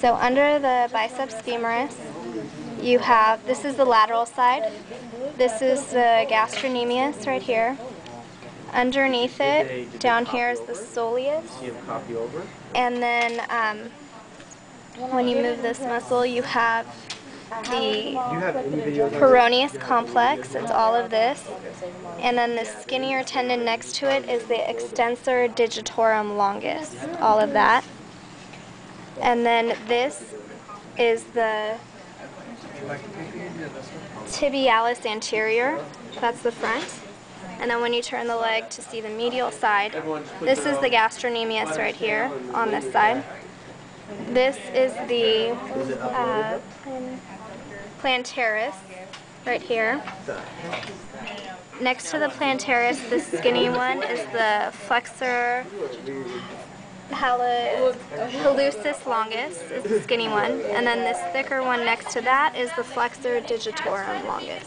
So under the biceps femoris, you have, this is the lateral side. This is the gastrocnemius right here. Underneath it, down here is the soleus. And then um, when you move this muscle, you have the peroneus complex. It's all of this. And then the skinnier tendon next to it is the extensor digitorum longus. All of that. And then this is the tibialis anterior. That's the front. And then when you turn the leg to see the medial side, this is the gastrocnemius right here on this side. This is the uh, plantaris right here. Next to the plantaris, the skinny one is the flexor hal- hallucis longus, is the skinny one. And then this thicker one next to that is the flexor digitorum longus.